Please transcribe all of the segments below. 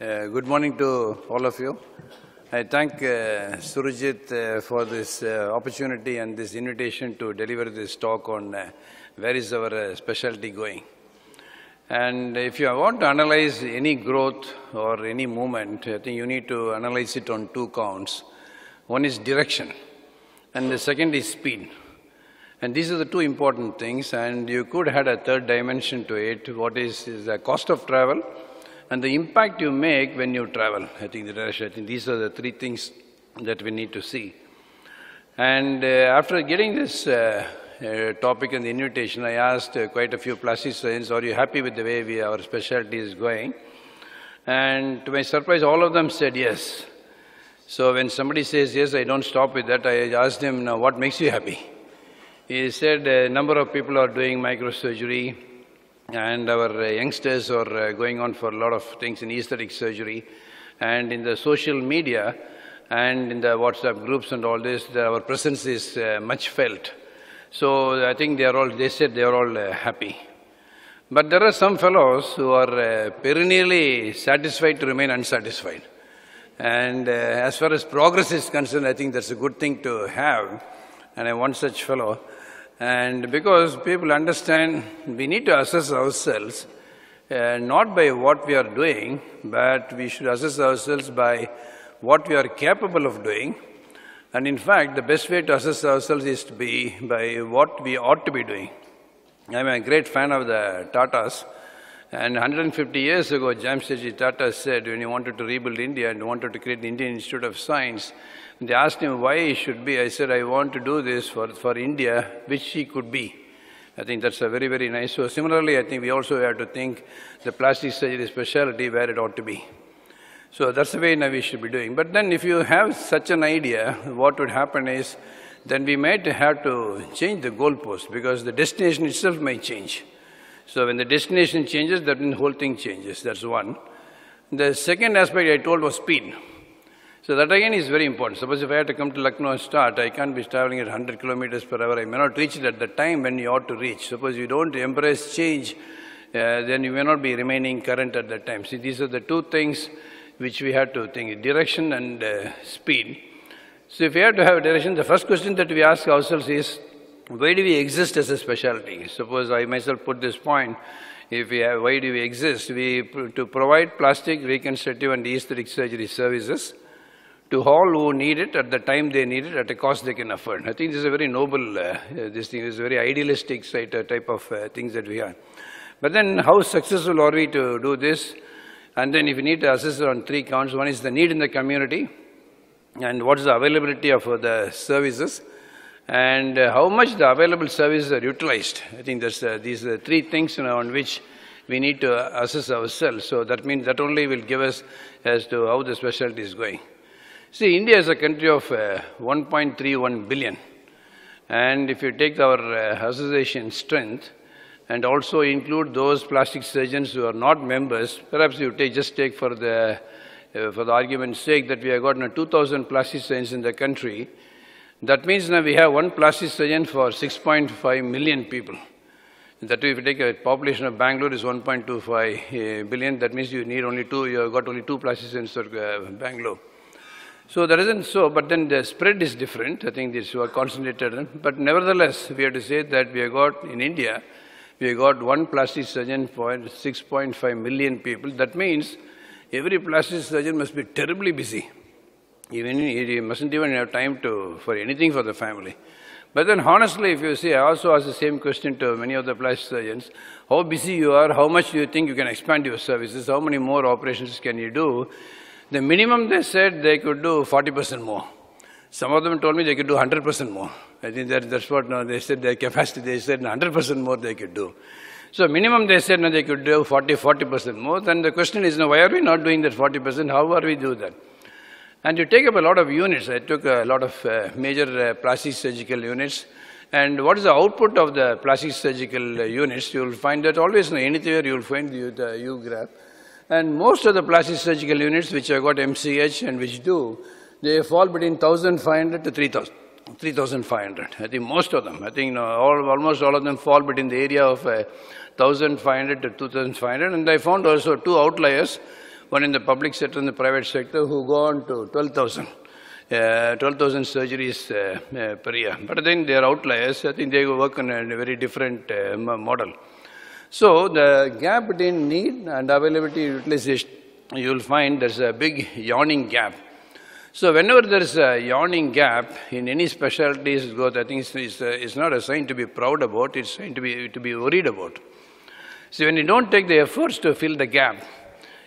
Uh, good morning to all of you. I thank uh, Surajit uh, for this uh, opportunity and this invitation to deliver this talk on uh, where is our specialty going. And if you want to analyze any growth or any movement, I think you need to analyze it on two counts. One is direction, and the second is speed. And these are the two important things, and you could add a third dimension to it. What is, is the cost of travel and the impact you make when you travel. I think, I think these are the three things that we need to see. And uh, after getting this uh, uh, topic and the invitation, I asked uh, quite a few plastic surgeons, are you happy with the way we, our specialty is going? And to my surprise, all of them said yes. So when somebody says yes, I don't stop with that. I asked him, now what makes you happy? He said a number of people are doing microsurgery and our youngsters are uh, going on for a lot of things in aesthetic surgery and in the social media and in the WhatsApp groups and all this, our presence is uh, much felt. So I think they are all, they said they are all uh, happy. But there are some fellows who are uh, perennially satisfied to remain unsatisfied. And uh, as far as progress is concerned, I think that's a good thing to have. And I want such fellow. And because people understand we need to assess ourselves uh, not by what we are doing, but we should assess ourselves by what we are capable of doing. And in fact, the best way to assess ourselves is to be by what we ought to be doing. I'm a great fan of the Tatas. And 150 years ago, Jamsetji Tata said when he wanted to rebuild India and wanted to create the Indian Institute of Science, they asked him why he should be. I said, I want to do this for, for India, which he could be. I think that's a very, very nice. So similarly, I think we also have to think the plastic surgery specialty where it ought to be. So that's the way now we should be doing. But then if you have such an idea, what would happen is, then we might have to change the goalpost because the destination itself might change. So when the destination changes, that means the whole thing changes. That's one. The second aspect I told was speed. So that again is very important. Suppose if I have to come to Lucknow and start, I can't be traveling at 100 kilometers per hour. I may not reach it at the time when you ought to reach. Suppose you don't embrace change, uh, then you may not be remaining current at that time. See, these are the two things which we have to think, direction and uh, speed. So if we have to have direction, the first question that we ask ourselves is, why do we exist as a specialty? Suppose I myself put this point, if we have, why do we exist? We, to provide plastic, reconstructive and aesthetic surgery services to all who need it at the time they need it at a cost they can afford. I think this is a very noble, uh, this thing is a very idealistic uh, type of uh, things that we have. But then how successful are we to do this? And then if you need to assess it on three counts, one is the need in the community and what is the availability of the services and uh, how much the available services are utilized. I think that's, uh, these are three things you know, on which we need to assess ourselves. So that means that only will give us as to how the specialty is going. See, India is a country of uh, 1.31 billion. And if you take our uh, association strength and also include those plastic surgeons who are not members, perhaps you take, just take for the, uh, for the argument's sake that we have got 2,000 plastic surgeons in the country, that means now we have one plastic surgeon for 6.5 million people. That if you take a population of Bangalore is 1.25 billion, that means you need only two, you have got only two plastic surgeons for uh, Bangalore. So that isn't so, but then the spread is different. I think this were concentrated. But nevertheless, we have to say that we have got in India, we have got one plastic surgeon for 6.5 million people. That means every plastic surgeon must be terribly busy. Even he mustn't even have time to for anything for the family. But then honestly, if you see, I also ask the same question to many of the plastic surgeons. How busy you are, how much do you think you can expand your services, how many more operations can you do? The minimum they said they could do 40% more. Some of them told me they could do 100% more. I think that, that's what no, they said their capacity, they said 100% more they could do. So minimum they said no, they could do 40, 40% more. Then the question is, no, why are we not doing that 40%? How are we do that? And you take up a lot of units. I took a lot of uh, major uh, plastic surgical units. And what is the output of the plastic surgical uh, units? You'll find that always, anywhere you'll find the, the U graph. And most of the plastic surgical units which have got MCH and which do, they fall between 1,500 to 3,000. 3,500. I think most of them. I think all, almost all of them fall between the area of uh, 1,500 to 2,500. And I found also two outliers. one in the public sector and the private sector, who go on to 12,000. Uh, 12,000 surgeries uh, uh, per year. But then they are outliers. I think they work on a very different uh, model. So the gap between need and availability utilization, you will find there's a big yawning gap. So whenever there's a yawning gap in any specialties growth, I think it's, it's, uh, it's not a sign to be proud about, it's a sign to be, to be worried about. See, when you don't take the efforts to fill the gap,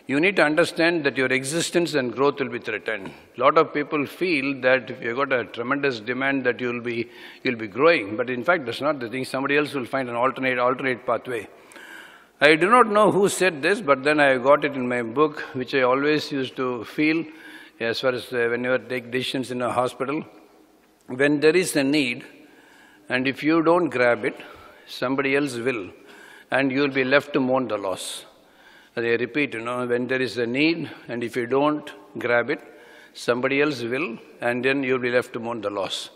you need to understand that your existence and growth will be threatened. A lot of people feel that if you've got a tremendous demand that you'll be, you'll be growing, but in fact that's not the thing. Somebody else will find an alternate, alternate pathway. I do not know who said this, but then I got it in my book, which I always used to feel as far as uh, whenever I take decisions in a hospital. When there is a need, and if you don't grab it, somebody else will, and you'll be left to mourn the loss. I repeat, you know, when there is a need, and if you don't grab it, somebody else will, and then you'll be left to mourn the loss.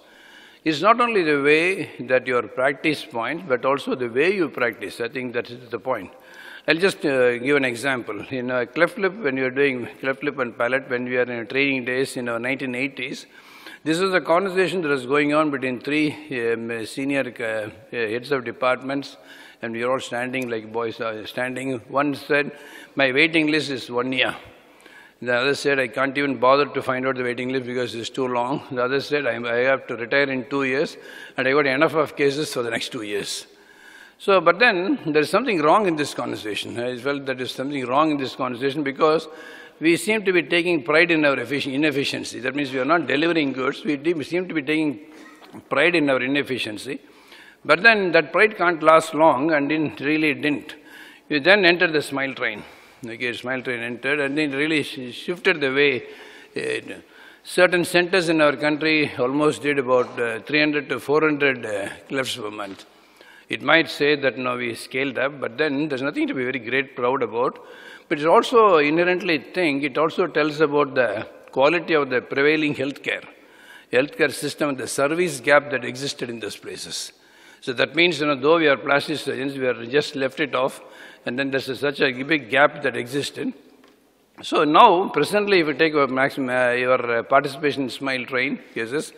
It's not only the way that your practice points, but also the way you practice. I think that is the point. I'll just uh, give an example. In uh, cleft lip, when you're doing cleft lip and palate, when we are in training days in our 1980s, this was a conversation that was going on between three um, senior uh, heads of departments and we were all standing like boys are standing. One said, my waiting list is one year. The other said, I can't even bother to find out the waiting list because it's too long. The other said, I have to retire in two years and I got enough of cases for the next two years. So, but then there's something wrong in this conversation. I felt that there's something wrong in this conversation because we seem to be taking pride in our inefficiency. That means we are not delivering goods. We seem to be taking pride in our inefficiency. But then that pride can't last long and it really didn't. You then enter the smile train. Okay, smile train entered and then really shifted the way. Uh, certain centers in our country almost did about uh, 300 to 400 uh, clefts per month. It might say that now we scaled up, but then there's nothing to be very great proud about. But it's also inherently think, it also tells about the quality of the prevailing healthcare, healthcare system, the service gap that existed in those places. So that means, you know, though we are plastic surgeons, we are just left it off, and then there's a, such a big gap that existed. So now, presently, if you take your, maximum, uh, your uh, participation in SMILE train cases,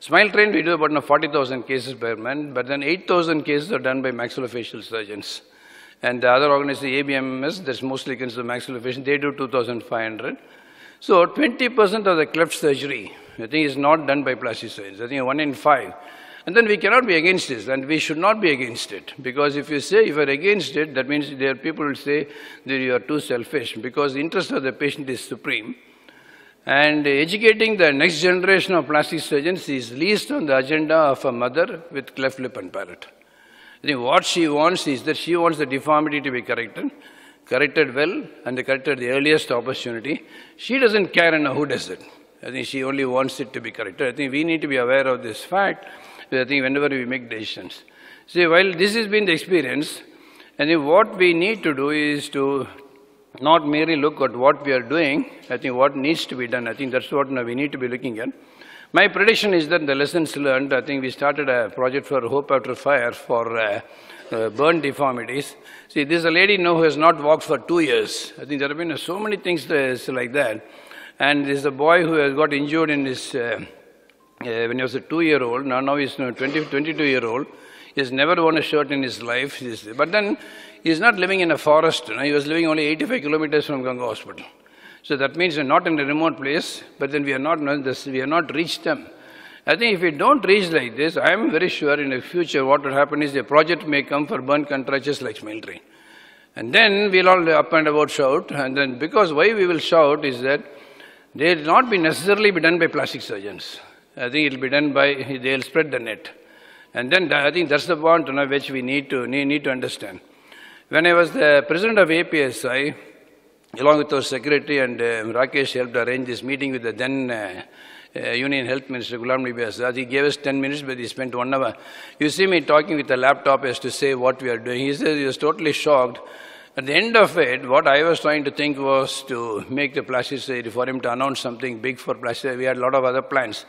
SMILE train we do about 40,000 cases per month, but then 8,000 cases are done by maxillofacial surgeons. And the other organization, ABMMS, that's mostly considered maxillofacial, they do 2,500. So 20% of the cleft surgery, I think, is not done by plastic surgeons. I think one in five. And then we cannot be against this, and we should not be against it. Because if you say if you're against it, that means there are people will say that you are too selfish, because the interest of the patient is supreme. And educating the next generation of plastic surgeons is least on the agenda of a mother with cleft lip and palate. I think what she wants is that she wants the deformity to be corrected, corrected well, and corrected the earliest opportunity. She doesn't care enough who does it. I think she only wants it to be corrected. I think we need to be aware of this fact I think whenever we make decisions. See, while this has been the experience, I think what we need to do is to not merely look at what we are doing, I think what needs to be done. I think that's what we need to be looking at. My prediction is that the lessons learned, I think we started a project for Hope After Fire for uh, uh, burn deformities. See, this is a lady now who has not walked for two years. I think there have been so many things like that. And this is a boy who has got injured in his uh, Uh, when he was a two-year-old, now, now he's uh, 20, 22-year-old, he has never worn a shirt in his life. But then he's not living in a forest. You know? He was living only 85 kilometers from Ganga Hospital. So that means we're not in a remote place, but then we are not, we are not reached them. I think if we don't reach like this, I am very sure in the future what will happen is a project may come for burn just like smile train. And then we'll all up and about shout, and then because why we will shout is that they will not be necessarily be done by plastic surgeons. I think it'll be done by, they'll spread the net. And then I think that's the point you know, which we need to, need, to understand. When I was the president of APSI, along with our secretary and uh, Rakesh helped arrange this meeting with the then uh, uh, Union Health Minister Ghulam Nabi Azad. He gave us 10 minutes, but he spent one hour. You see me talking with a laptop as to say what we are doing. He says he was totally shocked. At the end of it, what I was trying to think was to make the plastic surgery for him to announce something big for plastic. We had a lot of other plans.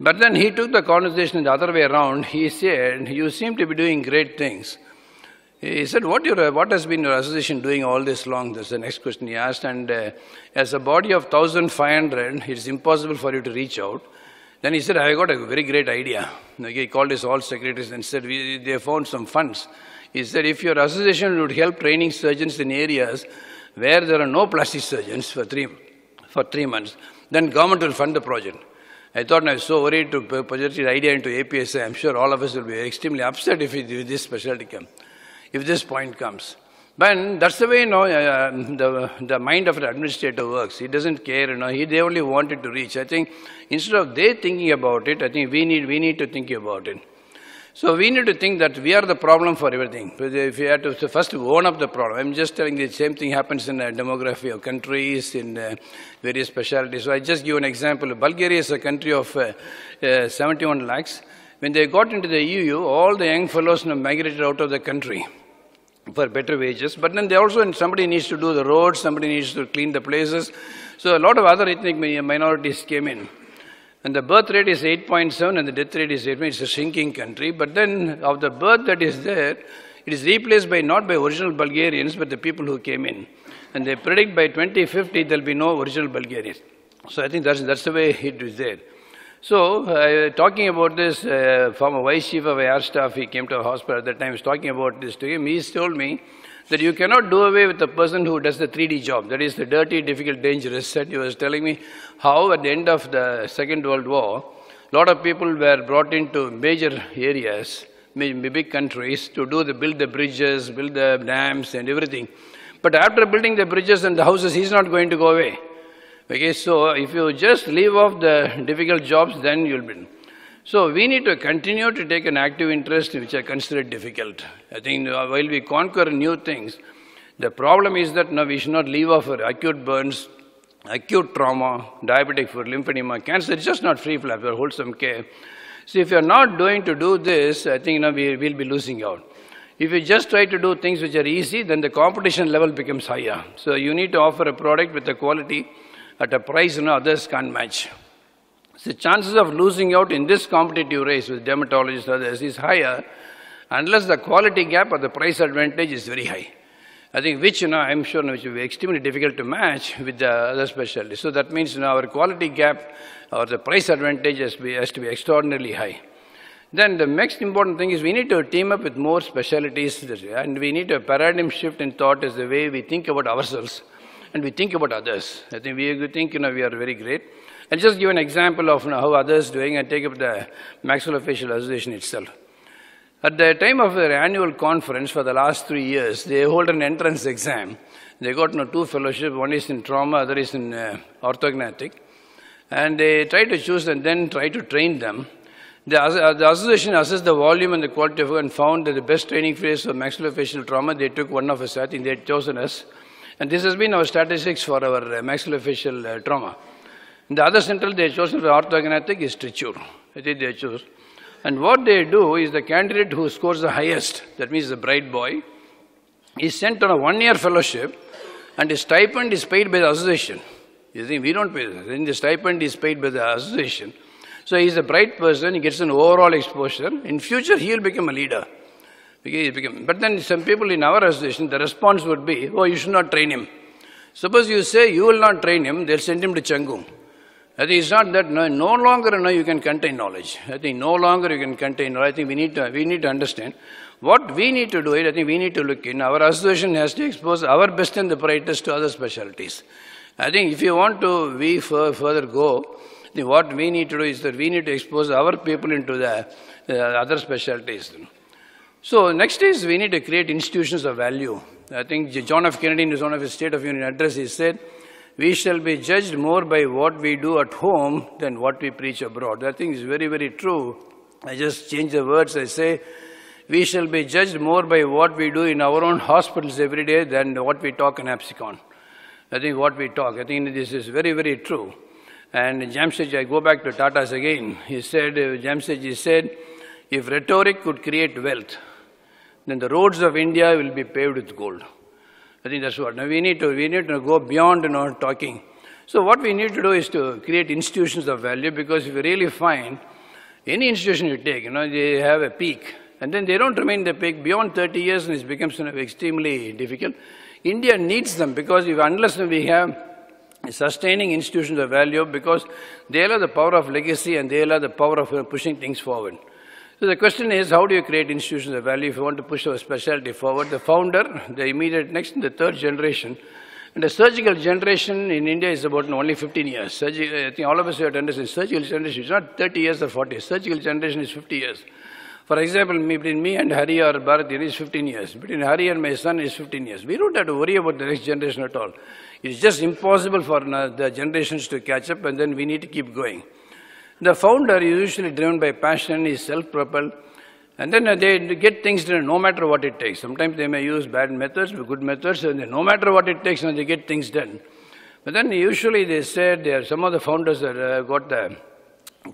But then he took the conversation the other way around. He said, You seem to be doing great things. He said, what, your, what has been your association doing all this long? That's the next question he asked. And uh, as a body of 1,500, it's impossible for you to reach out. Then he said, I got a very great idea. He called his all secretaries and said, they found some funds. He said, if your association would help training surgeons in areas where there are no plastic surgeons for three, for three months, then government will fund the project. I thought I was so worried to project the idea into APSI. I'm sure all of us will be extremely upset if, if this specialty comes, if this point comes. But that's the way, you know, uh, the, the mind of an administrator works. He doesn't care, you know, he, they only wanted to reach. I think instead of they thinking about it, I think we need, we need to think about it. So we need to think that we are the problem for everything. If you have to first own up the problem, I'm just telling you the same thing happens in demography of countries, in uh, various specialties. So I just give an example. Bulgaria is a country of uh, uh, 71 lakhs. When they got into the EU, all the young fellows migrated out of the country for better wages. But then they also, somebody needs to do the roads, somebody needs to clean the places. So a lot of other ethnic minorities came in. And the birth rate is 8.7 and the death rate is 8. It's a shrinking country. But then of the birth that is there, it is replaced by not by original Bulgarians, but the people who came in. And they predict by 2050 there'll be no original Bulgarians. So I think that's, that's the way it is there. So, uh, talking about this, uh, former vice chief of air staff, he came to our hospital at that time, he was talking about this to him. He told me that you cannot do away with the person who does the 3D job. That is the dirty, difficult, dangerous. That he was telling me how at the end of the Second World War, a lot of people were brought into major areas, big countries, to do the build the bridges, build the dams and everything. But after building the bridges and the houses, he's not going to go away. Okay, so if you just leave off the difficult jobs, then you'll be. So we need to continue to take an active interest which I consider difficult. I think while we conquer new things, the problem is that now we should not leave off for acute burns, acute trauma, diabetic foot, lymphedema, cancer, it's just not free flap wholesome care. So if you're not doing to do this, I think we will be losing out. If you just try to do things which are easy, then the competition level becomes higher. So you need to offer a product with a quality at a price you know, others can't match. The chances of losing out in this competitive race with dermatologists others is higher unless the quality gap or the price advantage is very high. I think which, you know, I'm sure which will be extremely difficult to match with the other specialties. So that means, you know, our quality gap or the price advantage has to be, has to be extraordinarily high. Then the next important thing is we need to team up with more specialties and we need a paradigm shift in thought as the way we think about ourselves and we think about others. I think we think, you know, we are very great. I'll just give an example of you know, how others doing and take up the Maxillofacial Association itself. At the time of their annual conference for the last three years, they hold an entrance exam. They got you know, two fellowships, one is in trauma, other is in uh, orthognathic. And they try to choose and then try to train them. The, uh, the association assessed the volume and the quality of and found that the best training phase for maxillofacial trauma, they took one of us. I think they had chosen us. And this has been our statistics for our uh, maxillofacial uh, trauma. The other central they chose for orthognathic is Trichur. I think they choose. And what they do is the candidate who scores the highest, that means the bright boy, is sent on a one-year fellowship and his stipend is paid by the association. You think we don't pay this. Then the stipend is paid by the association. So he's a bright person, he gets an overall exposure. In future, he will become a leader. But then some people in our association, the response would be, oh, you should not train him. Suppose you say you will not train him, they'll send him to Changum. I think it's not that no, no longer no, you can contain knowledge. I think no longer you can contain knowledge. I think we need to, we need to understand what we need to do it. I think we need to look in. Our association has to expose our best and the brightest to other specialties. I think if you want to we further go, what we need to do is that we need to expose our people into the uh, other specialties. So next is we need to create institutions of value. I think John F. Kennedy in his one of his State of Union addresses said, we shall be judged more by what we do at home than what we preach abroad. That thing is very, very true. I just change the words. I say, we shall be judged more by what we do in our own hospitals every day than what we talk in APSICON. I think what we talk, I think this is very, very true. And Jamsetji, I go back to Tata's again. He said, uh, Jamsetji said, if rhetoric could create wealth, then the roads of India will be paved with gold. I think that's what. Now we need to, we need to go beyond you know, talking. So what we need to do is to create institutions of value because if you really find any institution you take, you know, they have a peak And then they don't remain the peak beyond 30 years and it becomes you know, extremely difficult. India needs them because if, unless we have sustaining institutions of value because they allow the power of legacy and they allow the power of uh, pushing things forward. So the question is, how do you create institutions of value if you want to push our specialty forward? The founder, the immediate next, the third generation, and the surgical generation in India is about only 15 years. Surgical, I think all of us have to understand, surgical generation is not 30 years or 40 years. Surgical generation is 50 years. For example, between me and Hari or Bharat, it is 15 years. Between Hari and my son is 15 years. We don't have to worry about the next generation at all. It's just impossible for the generations to catch up and then we need to keep going. The founder is usually driven by passion, is self-propelled, and then they get things done no matter what it takes. Sometimes they may use bad methods, good methods, and no matter what it takes, and they get things done. But then usually they said there some of the founders that uh, got the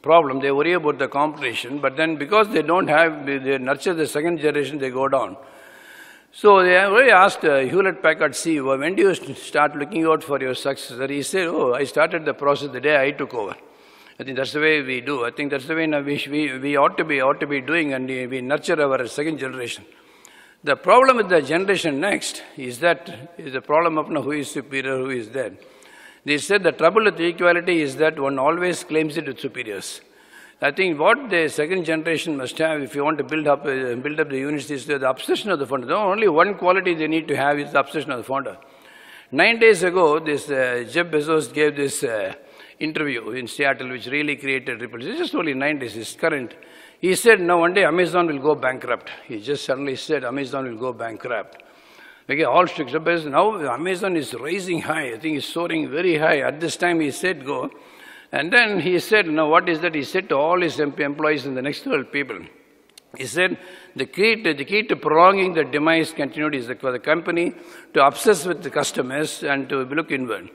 problem, they worry about the competition, but then because they don't have, they nurture the second generation, they go down. So they really asked uh, Hewlett Packard CEO, when do you start looking out for your successor? He said, oh, I started the process the day I took over. I think that's the way we do. I think that's the way we, we, we ought, to be, ought to be doing and we, nurture our second generation. The problem with the generation next is that is the problem of you know, who is superior, who is dead. They said the trouble with equality is that one always claims it with superiors. I think what the second generation must have, if you want to build up, uh, build up the university, is the obsession of the founder. The only one quality they need to have is the obsession of the founder. Nine days ago, this uh, Jeff Bezos gave this uh, interview in Seattle, which really created ripples. It's just only nine days, it's current. He said, no, one day Amazon will go bankrupt. He just suddenly said Amazon will go bankrupt. Okay, all structure strict. Now Amazon is rising high. I think it's soaring very high. At this time, he said go. And then he said, now what is that? He said to all his employees and the next 12 people, he said, the key, to, the key to prolonging the demise continued is for the company to obsess with the customers and to look inward.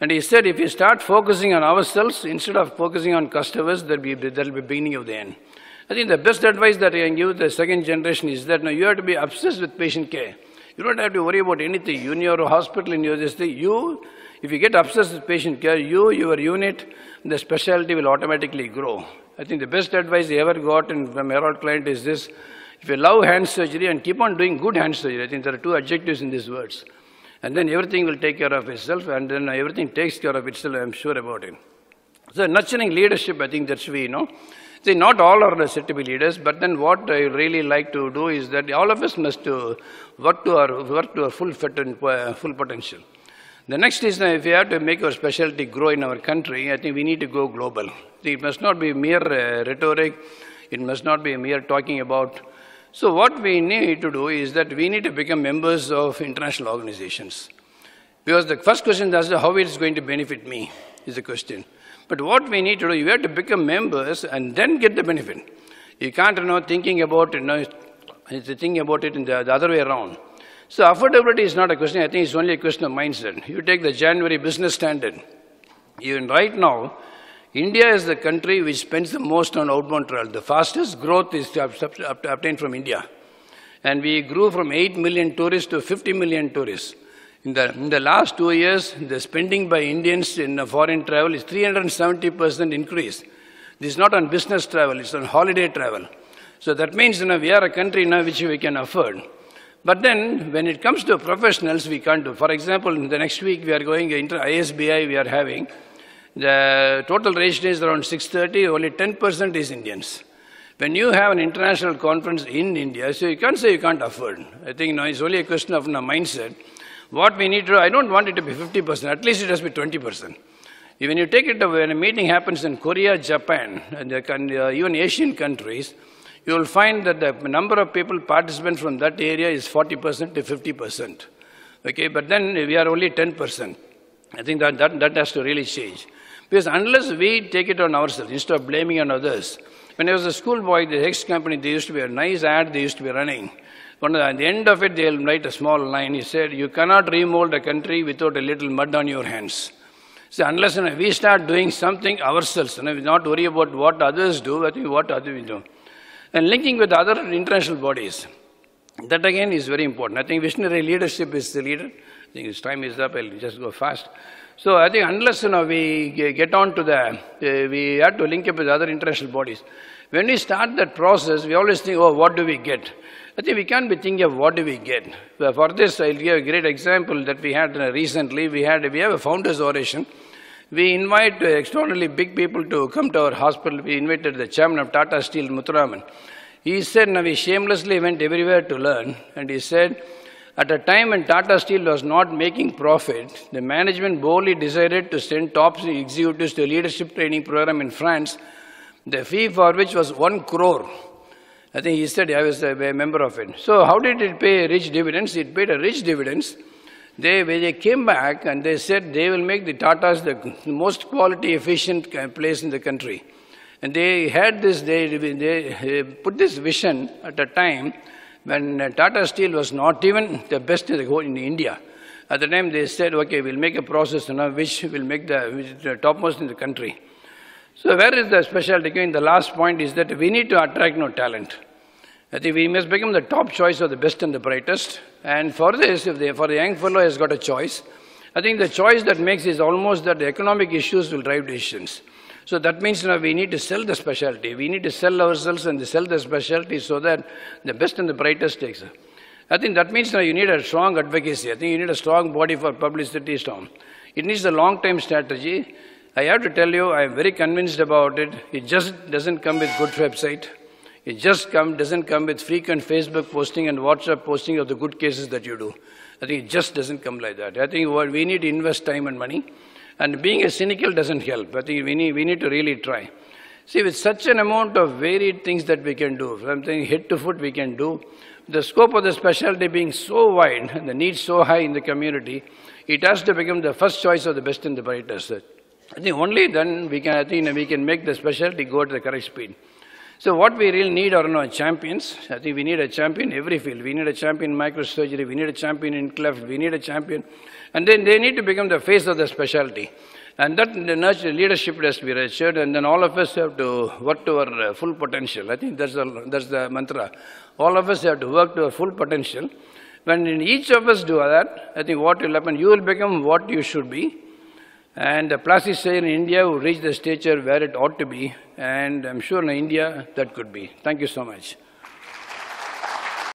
And he said, if you start focusing on ourselves instead of focusing on customers, there'll be, there'll be beginning of the end. I think the best advice that I can give the second generation is that now you have to be obsessed with patient care. You don't have to worry about anything. You in your hospital, in your thing, you, if you get obsessed with patient care, you, your unit, the specialty will automatically grow. I think the best advice I ever got from Harold Kleinert is this, if you love hand surgery and keep on doing good hand surgery, I think there are two adjectives in these words. And then everything will take care of itself, and then everything takes care of itself, I'm sure about it. So nurturing leadership, I think that's we, you know. See, not all are said to be leaders, but then what I really like to do is that all of us must to work to our, work to our full, fit and, full potential. The next is now if we have to make our specialty grow in our country, I think we need to go global. It must not be mere uh, rhetoric. It must not be mere talking about. So what we need to do is that we need to become members of international organizations. Because the first question is how it is going to benefit me is the question. But what we need to do, you have to become members and then get the benefit. You can't, you know, thinking about, you know, thinking about it in the, the other way around. So affordability is not a question, I think it's only a question of mindset. You take the January business standard. Even right now, India is the country which spends the most on outbound travel. The fastest growth is obtained from India. And we grew from 8 million tourists to 50 million tourists. In the, in the last two years, the spending by Indians in foreign travel is 370% increase. This is not on business travel, it's on holiday travel. So that means you know, we are a country now which we can afford. But then, when it comes to professionals, we can't do. For example, in the next week, we are going into ISBI, we are having. The total registration is around 630, only 10% is Indians. When you have an international conference in India, so you can't say you can't afford. I think no, it's only a question of no, mindset. What we need to I don't want it to be 50%, at least it has to be 20%. When you take it, away, when a meeting happens in Korea, Japan, and uh, even Asian countries, you will find that the number of people participant from that area is 40% to 50%. Okay, but then we are only 10%. I think that, that, that has to really change. Because unless we take it on ourselves, instead of blaming on others, when I was a schoolboy, the X company, there used to be a nice ad they used to be running. But at the end of it, they'll write a small line. He said, you cannot remold a country without a little mud on your hands. So unless you know, we start doing something ourselves, you know, we not worry about what others do, think what others do and linking with other international bodies. That again is very important. I think visionary leadership is the leader. I think his time is up, I'll just go fast. So I think unless you know, we get on to the, uh, we have to link up with other international bodies. When we start that process, we always think, oh, what do we get? I think we can't be thinking of what do we get. For this, I'll give a great example that we had recently. We had we have a founders oration. We invite extraordinarily big people to come to our hospital. We invited the chairman of Tata Steel, Muthuraman. He said, now we shamelessly went everywhere to learn. And he said, at a time when Tata Steel was not making profit, the management boldly decided to send top executives to a leadership training program in France, the fee for which was one crore. I think he said I was a member of it. So how did it pay rich dividends? It paid a rich dividends. They, they came back and they said they will make the Tatas the most quality efficient place in the country. And they had this, they, they put this vision at a time when uh, Tata Steel was not even the best in, the whole, in India. At the time they said, okay, we'll make a process you know, which will make the, the topmost in the country. So where is the specialty? Again, the last point is that we need to attract no talent. I think we must become the top choice of the best and the brightest. And for this, if they, for the young fellow has got a choice, I think the choice that makes is almost that the economic issues will drive decisions. So that means know, we need to sell the specialty. We need to sell ourselves and sell the specialty so that the best and the brightest takes. I think that means you, know, you need a strong advocacy. I think you need a strong body for publicity storm. It needs a long-term strategy. I have to tell you, I am very convinced about it. It just doesn't come with good website. It just come, doesn't come with frequent Facebook posting and WhatsApp posting of the good cases that you do. I think it just doesn't come like that. I think what we need to invest time and money. And being a cynical doesn't help. I think we need, we need to really try. See, with such an amount of varied things that we can do, something head to foot we can do, the scope of the specialty being so wide and the need so high in the community, it has to become the first choice of the best and the brightest. I think only then we can, I think we can make the specialty go at the correct speed. So what we really need are no champions. I think we need a champion in every field. We need a champion in microsurgery. We need a champion in cleft. We need a champion. And then they need to become the face of the specialty. And that nurture leadership has to be nurtured, and then all of us have to work to our uh, full potential. I think that's the, that's the mantra. All of us have to work to our full potential. When each of us do that, I think what will happen, you will become what you should be, and the plastic surgeon in India will reach the stature where it ought to be. And I'm sure in India that could be. Thank you so much.